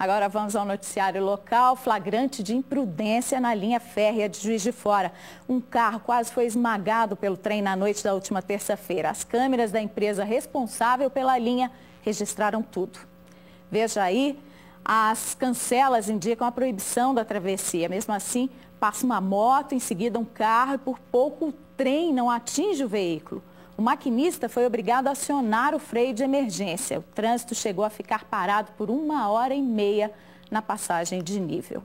Agora vamos ao noticiário local. Flagrante de imprudência na linha férrea de Juiz de Fora. Um carro quase foi esmagado pelo trem na noite da última terça-feira. As câmeras da empresa responsável pela linha registraram tudo. Veja aí, as cancelas indicam a proibição da travessia. Mesmo assim, passa uma moto, em seguida um carro e por pouco o trem não atinge o veículo. O maquinista foi obrigado a acionar o freio de emergência. O trânsito chegou a ficar parado por uma hora e meia na passagem de nível.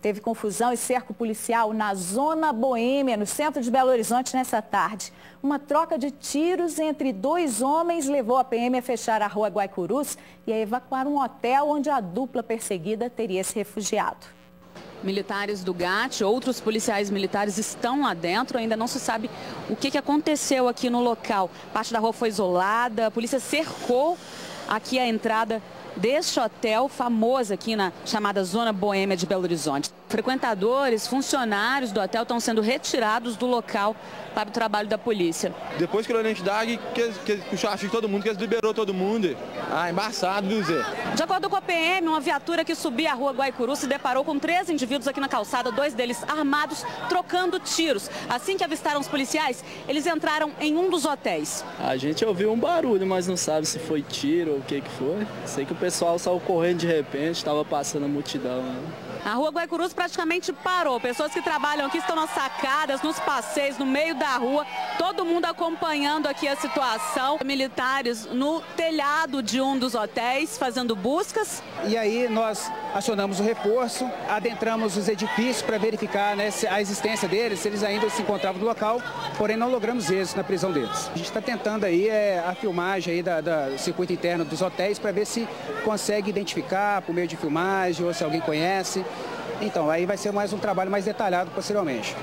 Teve confusão e cerco policial na Zona Boêmia, no centro de Belo Horizonte, nessa tarde. Uma troca de tiros entre dois homens levou a PM a fechar a rua Guaicurus e a evacuar um hotel onde a dupla perseguida teria se refugiado. Militares do GAT, outros policiais militares estão lá dentro, ainda não se sabe o que, aconteceu aqui no local. Parte da rua foi isolada, a polícia cercou aqui a entrada deste hotel famoso aqui na chamada Zona Boêmia de Belo Horizonte. Frequentadores, funcionários do hotel estão sendo retirados do local para o trabalho da polícia. Depois que a identidade, que, que puxou a todo mundo, que eles liberou todo mundo. Ah, embaçado, viu, Zé? De acordo com a PM, uma viatura que subia a rua Guaicuru se deparou com três indivíduos aqui na calçada, dois deles armados, trocando tiros. Assim que avistaram os policiais, eles entraram em um dos hotéis. A gente ouviu um barulho, mas não sabe se foi tiro ou o que, que foi. Sei que o pessoal saiu correndo de repente, estava passando a multidão. Né? A rua Guaicurus praticamente parou. Pessoas que trabalham aqui estão nas sacadas, nos passeios, no meio da rua. Todo mundo acompanhando aqui a situação. Militares no telhado de um dos hotéis fazendo buscas. E aí nós acionamos o reforço, adentramos os edifícios para verificar né, a existência deles, se eles ainda se encontravam no local, porém não logramos êxito na prisão deles. A gente está tentando aí é, a filmagem aí da, da circuito interno dos hotéis para ver se consegue identificar por meio de filmagem ou se alguém conhece. Então, aí vai ser mais um trabalho mais detalhado posteriormente.